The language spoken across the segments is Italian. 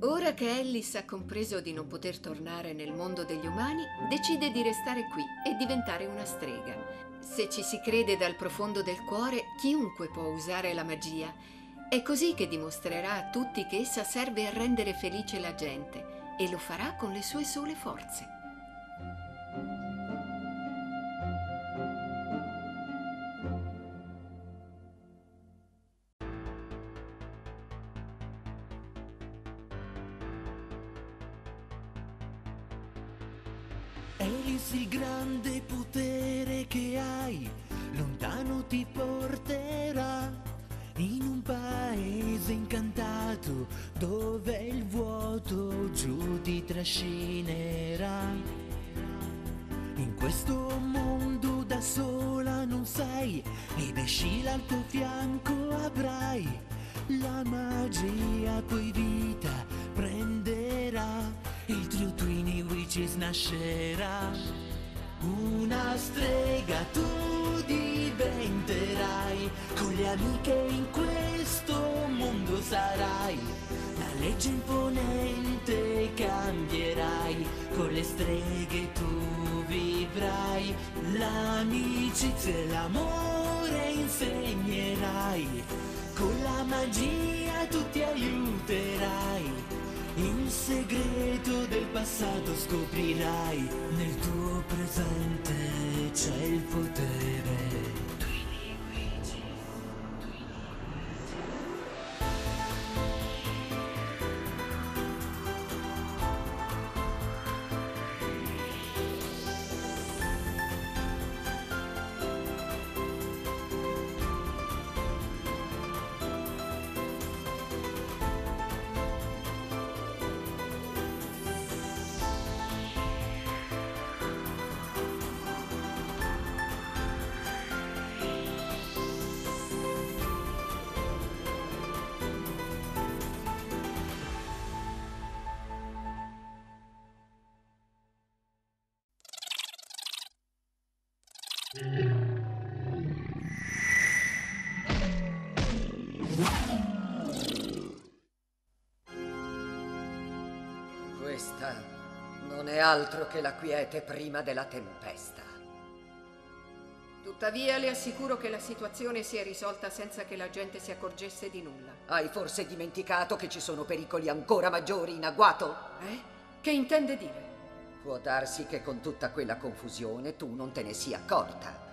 Ora che Ellis ha compreso di non poter tornare nel mondo degli umani, decide di restare qui e diventare una strega. Se ci si crede dal profondo del cuore, chiunque può usare la magia. È così che dimostrerà a tutti che essa serve a rendere felice la gente e lo farà con le sue sole forze. Ti porterà in un paese incantato dove il vuoto giù ti trascinerà. In questo mondo da sola non sei ed esci al tuo fianco avrai la magia poi vita prenderà il True Twini Witches nascerà una strega tu diventerai con le amiche in questo mondo sarai. La legge imponente cambierai. Con le streghe tu vivrai. L'amicizia e l'amore insegnerai. Con la magia tu ti aiuterai. Il segreto del passato scoprirai, nel tuo presente c'è il potere. Altro che la quiete prima della tempesta. Tuttavia le assicuro che la situazione si è risolta senza che la gente si accorgesse di nulla. Hai forse dimenticato che ci sono pericoli ancora maggiori in agguato? Eh? Che intende dire? Può darsi che con tutta quella confusione tu non te ne sia accorta.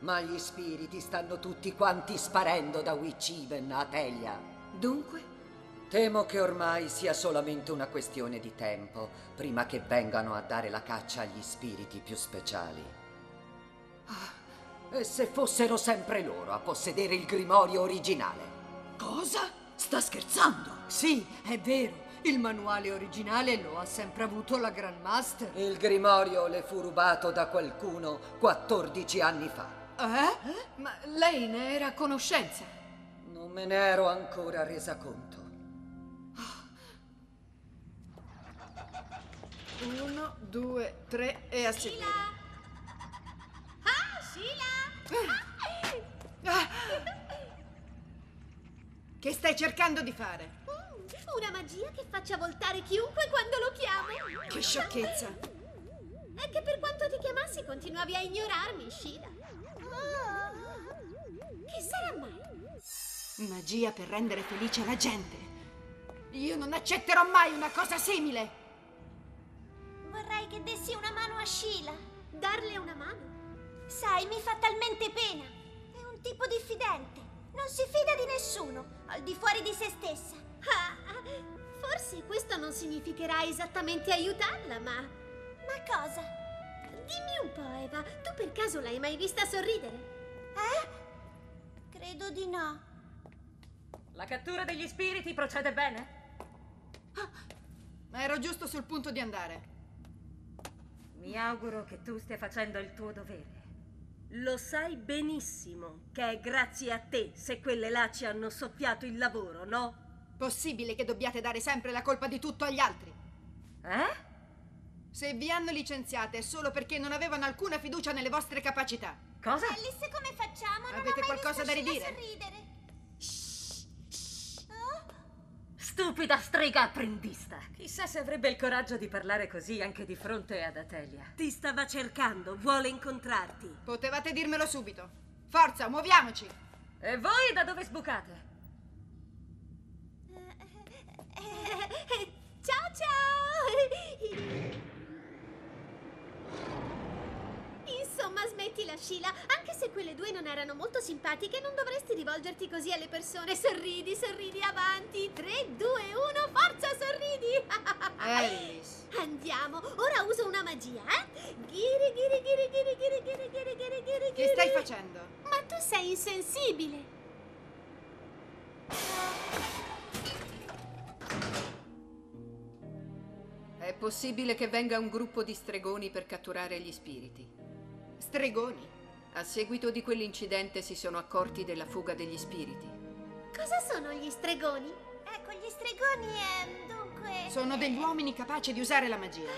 Ma gli spiriti stanno tutti quanti sparendo da Witch-Even a Telia. Dunque? Temo che ormai sia solamente una questione di tempo prima che vengano a dare la caccia agli spiriti più speciali. E se fossero sempre loro a possedere il grimorio originale? Cosa? Sta scherzando? Sì, è vero. Il manuale originale lo ha sempre avuto la Grandmaster. Il grimorio le fu rubato da qualcuno 14 anni fa. Eh? Ma lei ne era a conoscenza? Non me ne ero ancora resa conto. Uno, due, tre e a seguire. Ah, Sheila! Che stai cercando di fare? Mm, Una magia che faccia voltare chiunque quando lo chiamo. Che sciocchezza! È che per quanto ti chiamassi continuavi a ignorarmi, Sheila. Che sarà mai? Magia per rendere felice la gente. Io non accetterò mai una cosa simile. Vorrei che dessi una mano a Sheila. Darle una mano? Sai, mi fa talmente pena. È un tipo diffidente. Non si fida di nessuno, al di fuori di se stessa. Ah, forse questo non significherà esattamente aiutarla, ma... Ma cosa? Dimmi un po', Eva, tu per caso l'hai mai vista sorridere? Eh? Credo di no. La cattura degli spiriti procede bene? Ma ero giusto sul punto di andare. Mi auguro che tu stia facendo il tuo dovere. Lo sai benissimo che è grazie a te se quelle là ci hanno soffiato il lavoro, no? Possibile che dobbiate dare sempre la colpa di tutto agli altri? Eh? Se vi hanno licenziate è solo perché non avevano alcuna fiducia nelle vostre capacità. Cosa? Alice, come facciamo? Non Avete ho mai qualcosa da ridire? sorridere. Stupida strega apprendista. Chissà se avrebbe il coraggio di parlare così anche di fronte ad Atelia. Ti stava cercando, vuole incontrarti. Potevate dirmelo subito. Forza, muoviamoci. E voi da dove sbucate? Ciao ciao! Insomma, smettila, Sheila. Anche se quelle due non erano molto simpatiche, non dovresti rivolgerti così alle persone. Sorridi, sorridi, avanti. 3, 2, 1, forza, sorridi! Alice. Andiamo. Ora uso una magia, eh? Ghiri, ghiri, ghiri, ghiri, ghiri, ghiri, ghiri, ghiri, ghiri, Che stai facendo? Ma tu sei insensibile. È possibile che venga un gruppo di stregoni per catturare gli spiriti. Stregoni. A seguito di quell'incidente si sono accorti della fuga degli spiriti. Cosa sono gli stregoni? Ecco, gli stregoni è dunque... Sono degli uomini capaci di usare la magia.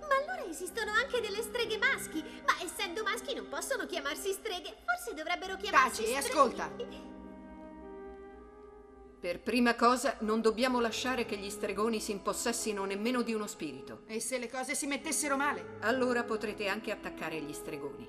Ma allora esistono anche delle streghe maschi. Ma essendo maschi non possono chiamarsi streghe. Forse dovrebbero chiamarsi Taci e streghi. ascolta. Per prima cosa, non dobbiamo lasciare che gli stregoni si impossessino nemmeno di uno spirito. E se le cose si mettessero male? Allora potrete anche attaccare gli stregoni.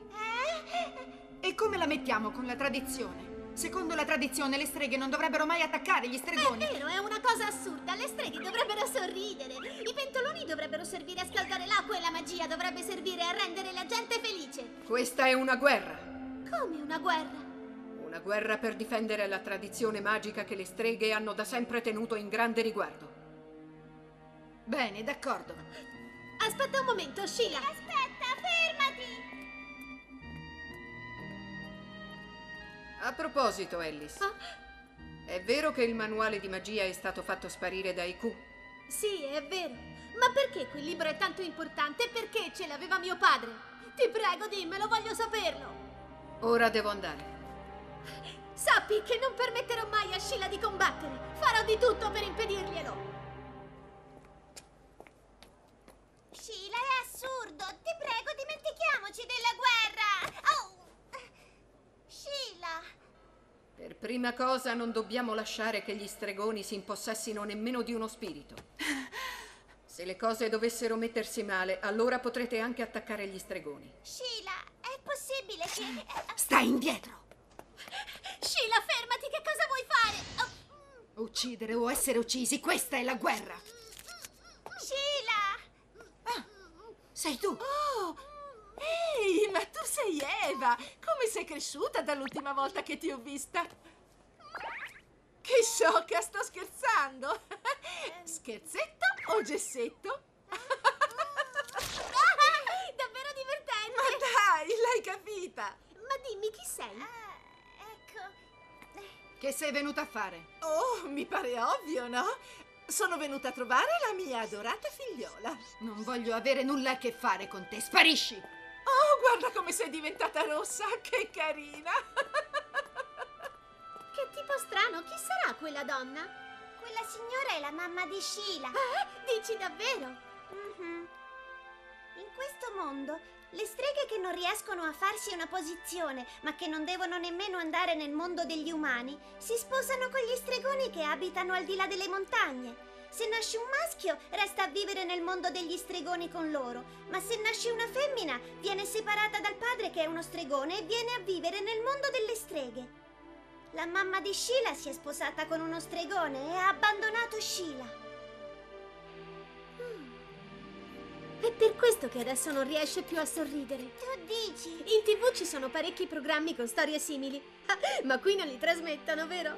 E come la mettiamo con la tradizione? Secondo la tradizione le streghe non dovrebbero mai attaccare gli È stregoni. vero, è una cosa assurda. Le streghe dovrebbero sorridere. I pentoloni dovrebbero servire a scaldare l'acqua e la magia dovrebbe servire a rendere la gente felice. Questa è una guerra. Come una guerra. Una guerra per difendere la tradizione magica che le streghe hanno da sempre tenuto in grande riguardo. Bene, d'accordo. Aspetta un momento, Sheila. Aspetta, fermati. A proposito, Alice, Ah, è vero che il manuale di magia è stato fatto sparire da IQ? sì, è vero. Ma perché quel libro è tanto importante? Perché ce l'aveva mio padre? Ti prego, dimmelo, voglio saperlo. Ora devo andare. Sappi che non permetterò mai a Sheila di combattere. Farò di tutto per impedirglielo. Sheila, è assurdo. Ti prego, dimentichiamoci della guerra. Oh. Sheila. Per prima cosa non dobbiamo lasciare che gli stregoni si impossessino nemmeno di uno spirito. Se le cose dovessero mettersi male, allora potrete anche attaccare gli stregoni. Sheila, è possibile che... Stai indietro. Sheila, fermati, che cosa vuoi fare? Oh. Uccidere o essere uccisi, questa è la guerra. Sheila! Sei tu. Oh! Ehi, ma tu sei Eva! Come sei cresciuta dall'ultima volta che ti ho vista? Che sciocca, sto scherzando! Scherzetto o gessetto? Davvero divertente! Ma dai, l'hai capita! Ma dimmi chi sei? Che sei venuta a fare? Oh, mi pare ovvio, no? Sono venuta a trovare la mia adorata figliola. Non voglio avere nulla a che fare con te. Sparisci. Oh, guarda come sei diventata rossa, che carina! Che tipo strano, chi sarà quella donna? Quella signora è la mamma di Sheila. Ah, dici davvero? Mhm. In questo mondo, le streghe che non riescono a farsi una posizione, ma che non devono nemmeno andare nel mondo degli umani, si sposano con gli stregoni che abitano al di là delle montagne. Se nasce un maschio, resta a vivere nel mondo degli stregoni con loro, ma se nasce una femmina, viene separata dal padre che è uno stregone e viene a vivere nel mondo delle streghe. La mamma di Sheila si è sposata con uno stregone e ha abbandonato Sheila. È per questo che adesso non riesce più a sorridere. Tu dici? In tv ci sono parecchi programmi con storie simili. Ah, Ma qui non li trasmettono, vero?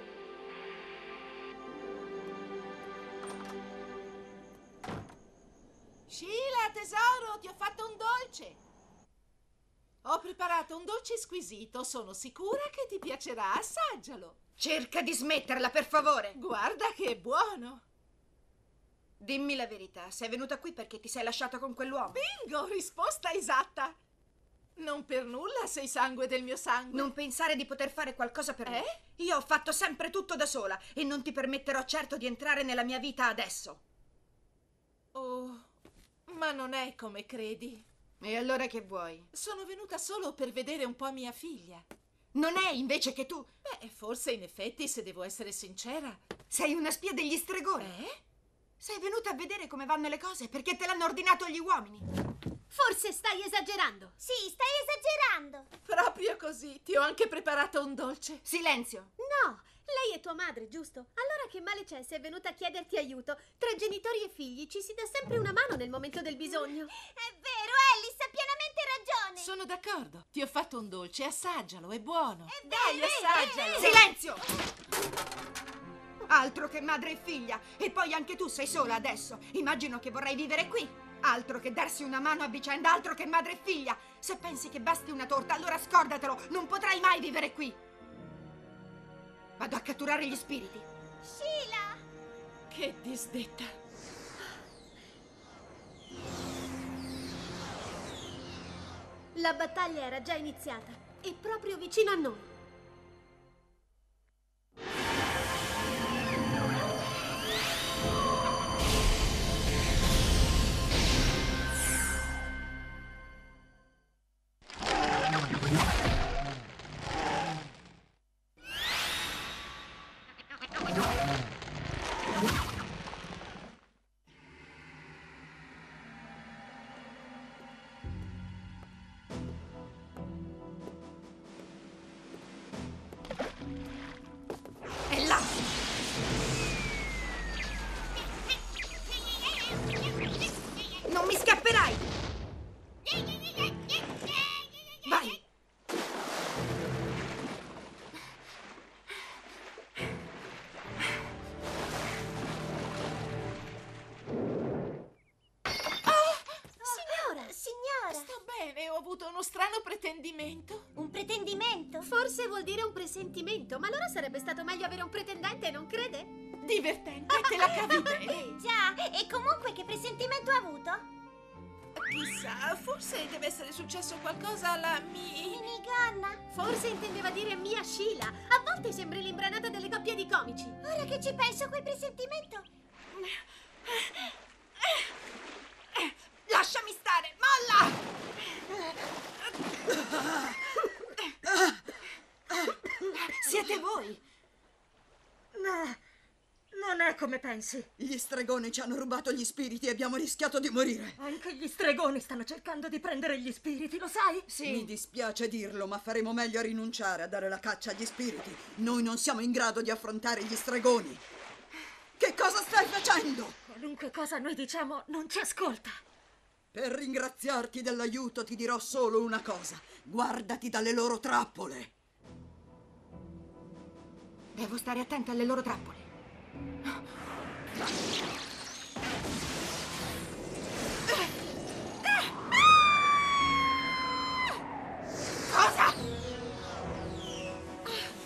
Sheila, tesoro, ti ho fatto un dolce. Ho preparato un dolce squisito, sono sicura che ti piacerà, assaggialo. Cerca di smetterla, per favore. Guarda che è buono. Dimmi la verità, sei venuta qui perché ti sei lasciata con quell'uomo. Bingo, risposta esatta. Non per nulla sei sangue del mio sangue. Non pensare di poter fare qualcosa per me. Eh? Io ho fatto sempre tutto da sola e non ti permetterò certo di entrare nella mia vita adesso. Oh, ma non è come credi. E allora che vuoi? Sono venuta solo per vedere un po' mia figlia. Non è invece che tu Beh, forse in effetti, se devo essere sincera. sei una spia degli stregoni. Eh? Sei venuta a vedere come vanno le cose perché te l'hanno ordinato gli uomini. Forse stai esagerando. Sì, stai esagerando. Proprio così. Ti ho anche preparato un dolce. Silenzio. No, lei è tua madre, giusto? Allora che male c'è se è venuta a chiederti aiuto? Tra genitori e figli ci si dà sempre una mano nel momento del bisogno. È vero, Alice ha pienamente ragione. Sono d'accordo. Ti ho fatto un dolce, assaggialo, è buono. È vero, Dai, assaggialo. Silenzio! Altro che madre e figlia. E poi anche tu sei sola adesso. Immagino che vorrai vivere qui. Altro che darsi una mano a vicenda, altro che madre e figlia. Se pensi che basti una torta, allora scordatelo. Non potrai mai vivere qui. Vado a catturare gli spiriti. Sheila! Che disdetta. La battaglia era già iniziata e proprio vicino a noi. Dire un presentimento, ma allora sarebbe stato meglio avere un pretendente, non crede? Divertente, te la cavi bene. Già, e comunque che presentimento ha avuto? Chissà, forse deve essere successo qualcosa alla mi... Minigonna! Forse intendeva dire mia Sheila. A volte sembri l'imbranata delle coppie di comici. Ora che ci penso, quel presentimento... voi! No, non è come pensi. Gli stregoni ci hanno rubato gli spiriti e abbiamo rischiato di morire. Anche gli stregoni stanno cercando di prendere gli spiriti, lo sai? Mi dispiace dirlo, ma faremo meglio a rinunciare a dare la caccia agli spiriti. Noi non siamo in grado di affrontare gli stregoni. Che cosa stai facendo? Qualunque cosa noi diciamo non ci ascolta. Per ringraziarti dell'aiuto ti dirò solo una cosa. Guardati dalle loro trappole. Devo stare attenta alle loro trappole. Cosa?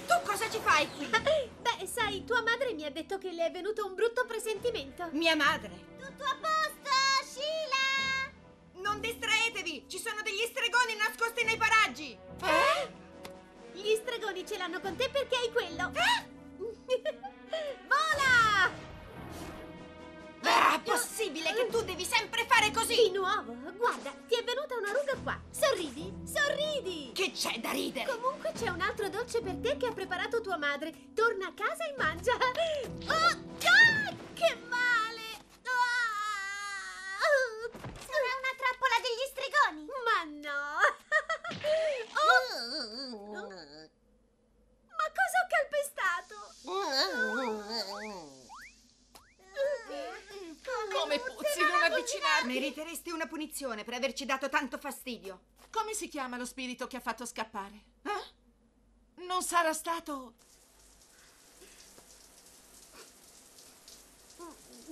Tu cosa ci fai qui? Beh, sai, tua madre mi ha detto che le è venuto un brutto presentimento. Mia madre. Tutto a posto, Sheila! Non distraetevi! Ci sono degli stregoni nascosti nei paraggi! Gli stregoni ce l'hanno con te perché hai quello. Vola! Ah, possibile che tu devi sempre fare Di così! nuovo, guarda, ti è venuta una ruga qua. Sorridi, sorridi. Che c'è da ridere? Comunque c'è un altro dolce per te che ha preparato tua madre. Torna a casa e mangia. Oh, ah, che male! Avvicinarmi. Meriteresti una punizione per averci dato tanto fastidio. Come si chiama lo spirito che ha fatto scappare? Eh? Non sarà stato...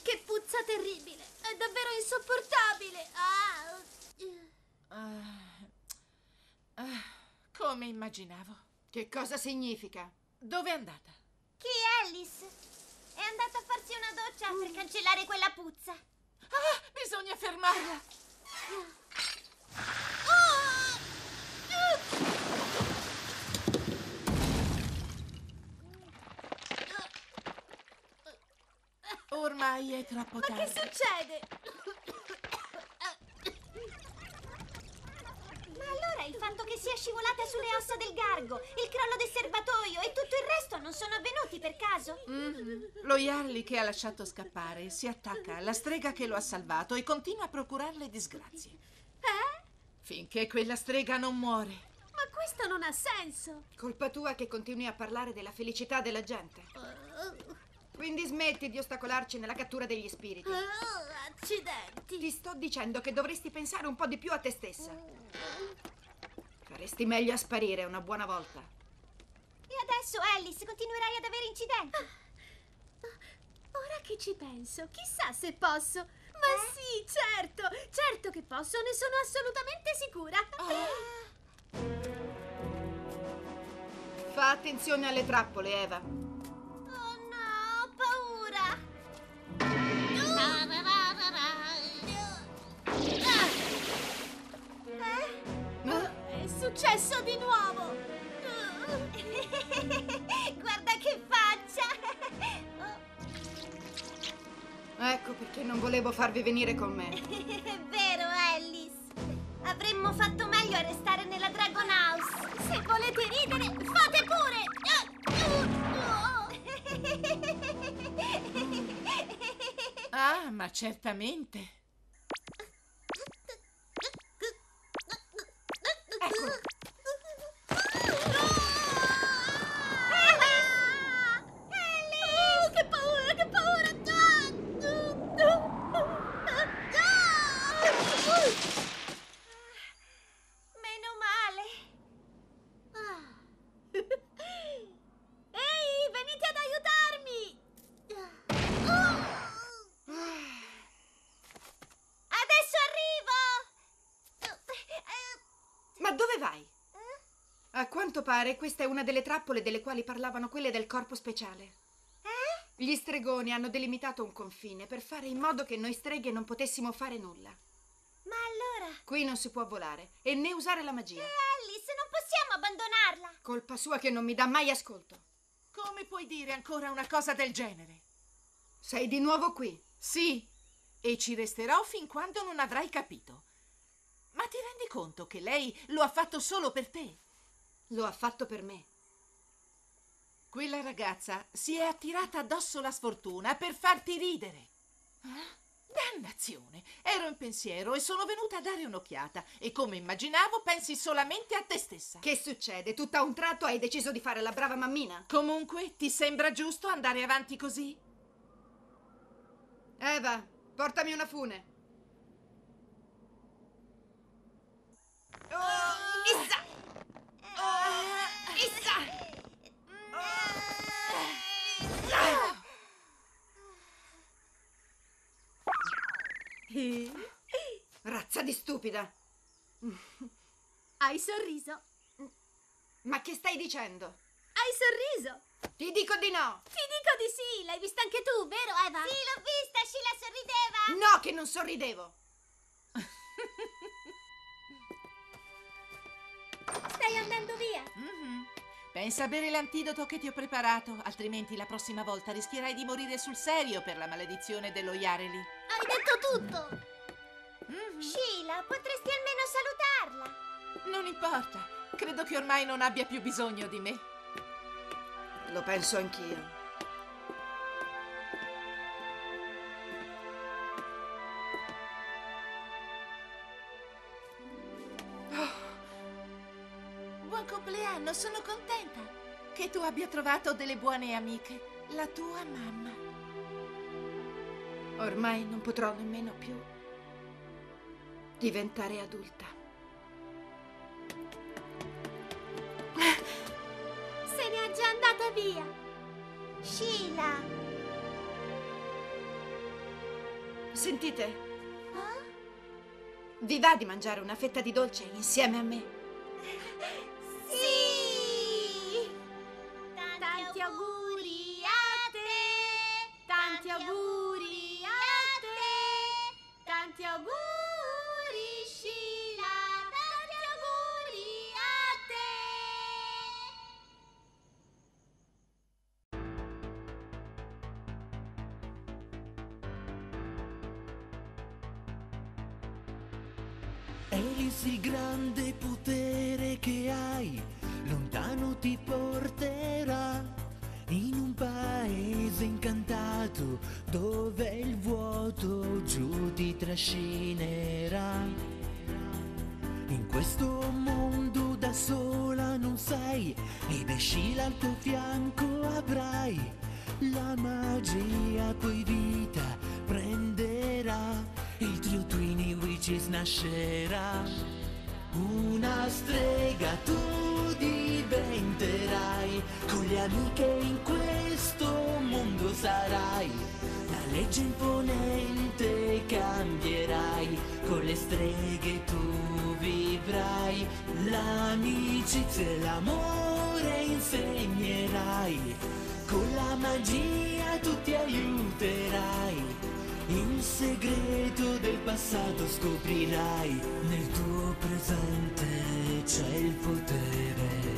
Che puzza terribile! È davvero insopportabile! Ah. Ah, ah, come immaginavo. Che cosa significa? Dove è andata? Chi è Alice? È andata a farsi una doccia per cancellare quella puzza. Ah, bisogna fermarla. Ormai è troppo Ma che tardi. succede? Fatto che sia scivolata sulle ossa del gargo, il crollo del serbatoio e tutto il resto non sono avvenuti per caso? Mhm. Lo Yarli che ha lasciato scappare si attacca alla strega che lo ha salvato e continua a procurarle disgrazie. Eh? Finché quella strega non muore. Ma questo non ha senso. Colpa tua che continui a parlare della felicità della gente. Quindi smetti di ostacolarci nella cattura degli spiriti. Oh, accidenti. Ti sto dicendo che dovresti pensare un po' di più a te stessa. Faresti meglio a sparire una buona volta. E adesso, Alice, continuerai ad avere incidenti. Ora che ci penso, chissà se posso. Ma sì, certo, certo che posso, ne sono assolutamente sicura. Fa attenzione alle trappole, Eva. Successo di nuovo. Guarda che faccia. Ecco perché non volevo farvi venire con me. È vero, Alice. Avremmo fatto meglio a restare nella Dragon House. Se volete ridere, fate pure. Ah, ma certamente. Ecco, Oh, che paura, che paura. Meno male. Ehi, venite ad aiutarmi. Adesso arrivo. ma dove vai? A quanto pare questa è una delle trappole delle quali parlavano quelle del corpo speciale. Gli stregoni hanno delimitato un confine per fare in modo che noi streghe non potessimo fare nulla. Ma allora, Qui non si può volare e né usare la magia. Alice, non possiamo abbandonarla. Colpa sua che non mi dà mai ascolto. Come puoi dire ancora una cosa del genere? Sei di nuovo qui. Sì, e ci resterò fin quando non avrai capito. Ma ti rendi conto che lei lo ha fatto solo per te? Lo ha fatto per me. Quella ragazza si è attirata addosso la sfortuna per farti ridere. Ah, Dannazione! Ero in pensiero e sono venuta a dare un'occhiata e come immaginavo pensi solamente a te stessa. Che succede? Tutto a un tratto hai deciso di fare la brava mammina? Comunque, ti sembra giusto andare avanti così? Eva, portami una fune. Issa! Issa! Razza di stupida! Hai sorriso. Ma che stai dicendo? Hai sorriso. Ti dico di no! Ti dico di sì, l'hai vista anche tu, vero Eva? Sì, l'ho vista, Sheila sorrideva. No, che non sorridevo! Stai andando via. Mhm. Pensa a bere l'antidoto che ti ho preparato, altrimenti la prossima volta rischierai di morire sul serio per la maledizione dello Yareli. Hai detto tutto. Sheila, potresti almeno salutarla. Non importa, credo che ormai non abbia più bisogno di me. Lo penso anch'io. Compleanno, sono contenta che tu abbia trovato delle buone amiche, la tua mamma. Ormai non potrò nemmeno più diventare adulta. Se ne è già andata via. Sheila. Sentite? Vi va di mangiare una fetta di dolce insieme a me? Alice il grande potere che hai, lontano ti porterà in un paese incantato dove il vuoto giù ti trascinerà. In questo mondo da sola non sei ed Escila al tuo fianco avrai la magia poi Twini Witches nascerà una strega tu diventerai con le amiche in questo mondo sarai. La legge imponente cambierai con le streghe tu vivrai. L'amicizia e l'amore insegnerai con la magia tu ti aiuterai il segreto del passato scoprirai, nel tuo presente c'è il potere